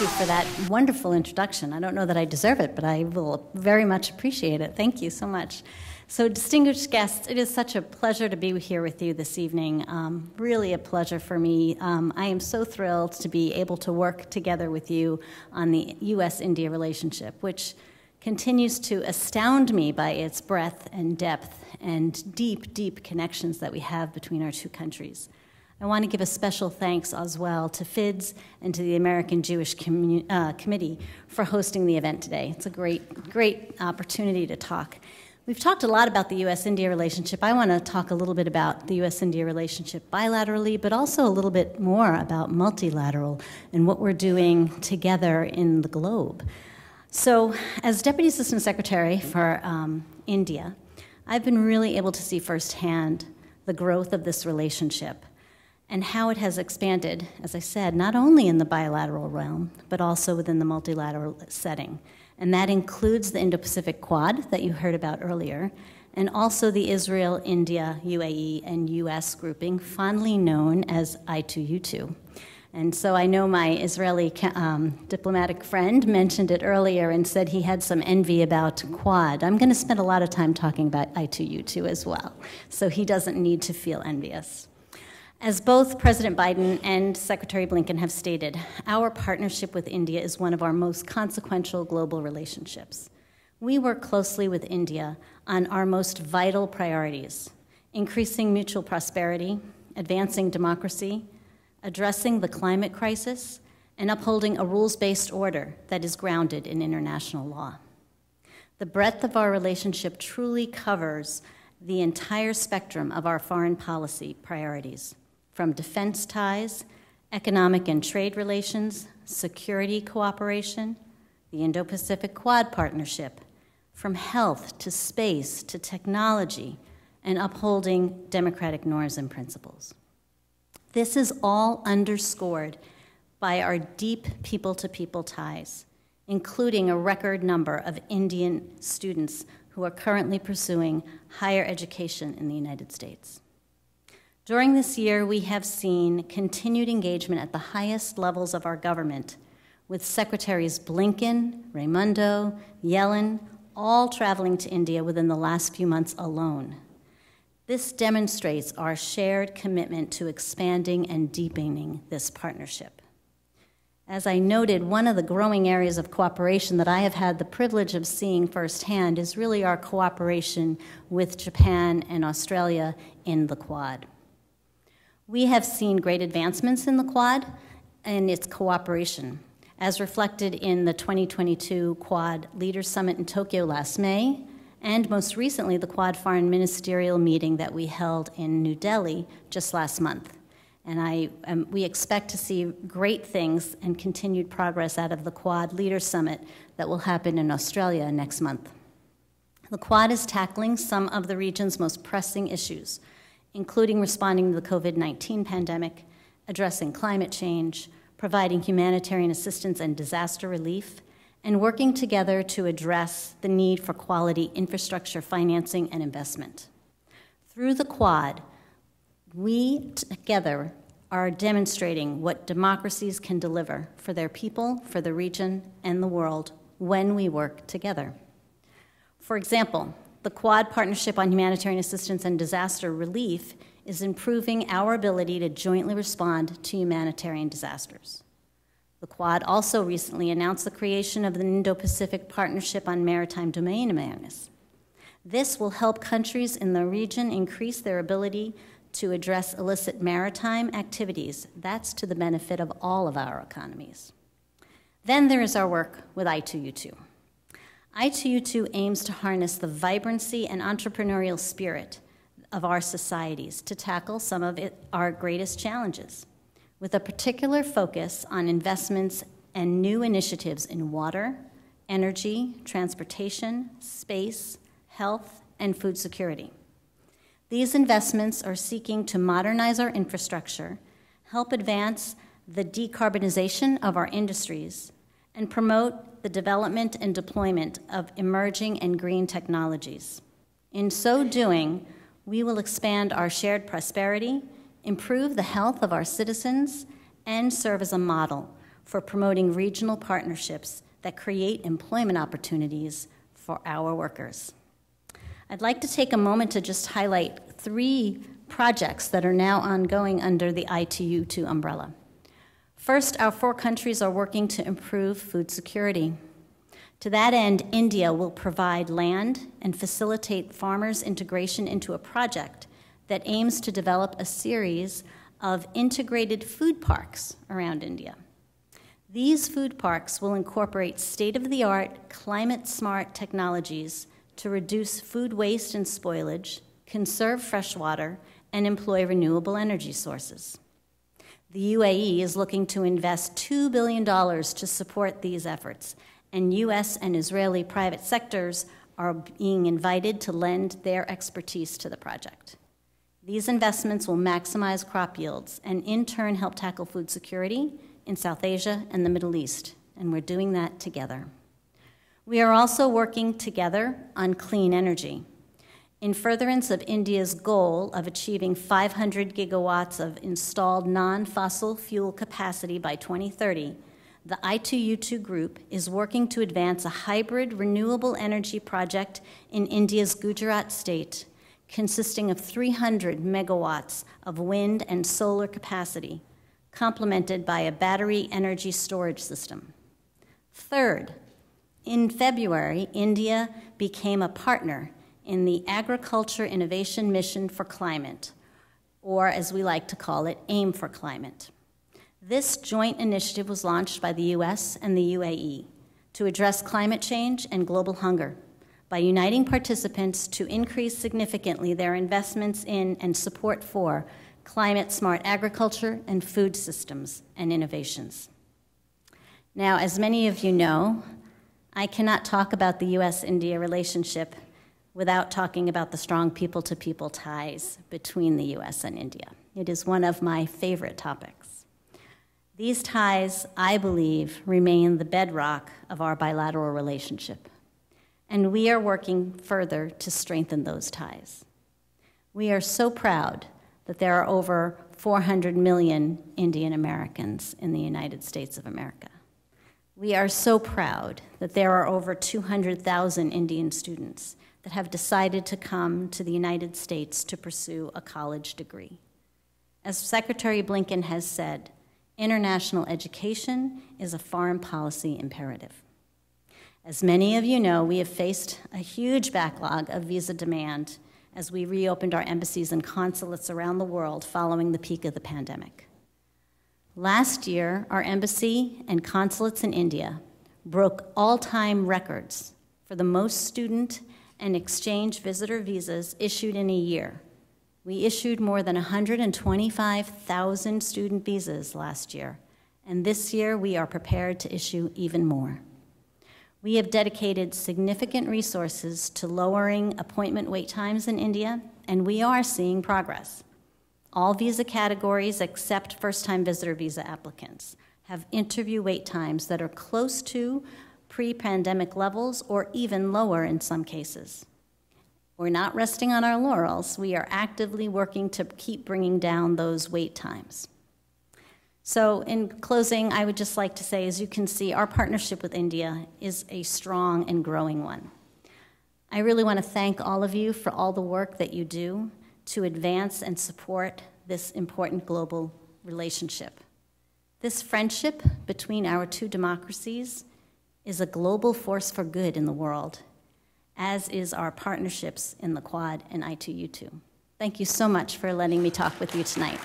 you for that wonderful introduction. I don't know that I deserve it, but I will very much appreciate it. Thank you so much. So, distinguished guests, it is such a pleasure to be here with you this evening. Um, really a pleasure for me. Um, I am so thrilled to be able to work together with you on the U.S. India relationship, which continues to astound me by its breadth and depth and deep, deep connections that we have between our two countries. I want to give a special thanks as well to FIIDS and to the American Jewish Commu- uh, Committee for hosting the event today. It's a great, great opportunity to talk. We've talked a lot about the US India relationship. I want to talk a little bit about the US India relationship bilaterally, but also a little bit more about multilateral and what we're doing together in the globe. So, as Deputy Assistant Secretary for um, India, I've been really able to see firsthand the growth of this relationship and how it has expanded, as I said, not only in the bilateral realm, but also within the multilateral setting. And that includes the Indo Pacific Quad that you heard about earlier, and also the Israel, India, UAE, and US grouping, fondly known as I2U2. And so I know my Israeli um, diplomatic friend mentioned it earlier and said he had some envy about Quad. I'm going to spend a lot of time talking about I2U2 as well, so he doesn't need to feel envious. As both President Biden and Secretary Blinken have stated, our partnership with India is one of our most consequential global relationships. We work closely with India on our most vital priorities increasing mutual prosperity, advancing democracy, addressing the climate crisis, and upholding a rules based order that is grounded in international law. The breadth of our relationship truly covers the entire spectrum of our foreign policy priorities from defense ties, economic and trade relations, security cooperation, the Indo Pacific Quad Partnership, from health to space to technology, and upholding democratic norms and principles. This is all underscored by our deep people to people ties, including a record number of Indian students who are currently pursuing higher education in the United States. During this year, we have seen continued engagement at the highest levels of our government, with Secretaries Blinken, Raimondo, Yellen, all traveling to India within the last few months alone. This demonstrates our shared commitment to expanding and deepening this partnership. As I noted, one of the growing areas of cooperation that I have had the privilege of seeing firsthand is really our cooperation with Japan and Australia in the Quad. We have seen great advancements in the Quad and its cooperation, as reflected in the 2022 Quad Leaders Summit in Tokyo last May, and most recently the Quad Foreign Ministerial meeting that we held in New Delhi just last month. And I, um, we expect to see great things and continued progress out of the Quad Leaders Summit that will happen in Australia next month. The Quad is tackling some of the region's most pressing issues including responding to the COVID 19 pandemic, addressing climate change, providing humanitarian assistance and disaster relief, and working together to address the need for quality infrastructure financing and investment. Through the Quad, we together are demonstrating what democracies can deliver for their people, for the region, and the world when we work together. For example, the Quad Partnership on Humanitarian Assistance and Disaster Relief is improving our ability to jointly respond to humanitarian disasters. The Quad also recently announced the creation of the Indo Pacific Partnership on Maritime Domain Awareness. This will help countries in the region increase their ability to address illicit maritime activities. That's to the benefit of all of our economies. Then there is our work with I2U2. I2U2 aims to harness the vibrancy and entrepreneurial spirit of our societies to tackle some of it, our greatest challenges, with a particular focus on investments and new initiatives in water, energy, transportation, space, health, and food security. These investments are seeking to modernize our infrastructure, help advance the decarbonization of our industries, and promote the development and deployment of emerging and green technologies. In so doing, we will expand our shared prosperity, improve the health of our citizens, and serve as a model for promoting regional partnerships that create employment opportunities for our workers. I'd like to take a moment to just highlight three projects that are now ongoing under the I2U2 umbrella. First, our four countries are working to improve food security. To that end, India will provide land and facilitate farmers' integration into a project that aims to develop a series of integrated food parks around India. These food parks will incorporate state of the art, climate smart technologies to reduce food waste and spoilage, conserve fresh water, and employ renewable energy sources. The UAE is looking to invest $2 billion to support these efforts, and US and Israeli private sectors are being invited to lend their expertise to the project. These investments will maximize crop yields and in turn help tackle food security in South Asia and the Middle East, and we're doing that together. We are also working together on clean energy. In furtherance of India's goal of achieving 500 gigawatts of installed non fossil fuel capacity by 2030, the I2U2 group is working to advance a hybrid renewable energy project in India's Gujarat state, consisting of 300 megawatts of wind and solar capacity, complemented by a battery energy storage system. Third, in February, India became a partner in the Agriculture Innovation Mission for Climate, or as we like to call it, AIM for Climate. This joint initiative was launched by the US and the UAE to address climate change and global hunger by uniting participants to increase significantly their investments in and support for climate smart agriculture and food systems and innovations. Now, as many of you know, I cannot talk about the US India relationship without talking about the strong people to people ties between the US and India. It is one of my favorite topics. These ties, I believe, remain the bedrock of our bilateral relationship, and we are working further to strengthen those ties. We are so proud that there are over 400 million Indian Americans in the United States of America. We are so proud that there are over 200,000 Indian students that have decided to come to the United States to pursue a college degree. As Secretary Blinken has said, international education is a foreign policy imperative. As many of you know, we have faced a huge backlog of visa demand as we reopened our embassies and consulates around the world following the peak of the pandemic. Last year, our embassy and consulates in India broke all time records for the most student and exchange visitor visas issued in a year. We issued more than 125,000 student visas last year, and this year we are prepared to issue even more. We have dedicated significant resources to lowering appointment wait times in India, and we are seeing progress. All visa categories except first time visitor visa applicants have interview wait times that are close to pre pandemic levels or even lower in some cases. We're not resting on our laurels. We are actively working to keep bringing down those wait times. So, in closing, I would just like to say, as you can see, our partnership with India is a strong and growing one. I really want to thank all of you for all the work that you do to advance and support this important global relationship. This friendship between our two democracies is a global force for good in the world, as is our partnerships in the Quad and I2U2. Thank you so much for letting me talk with you tonight.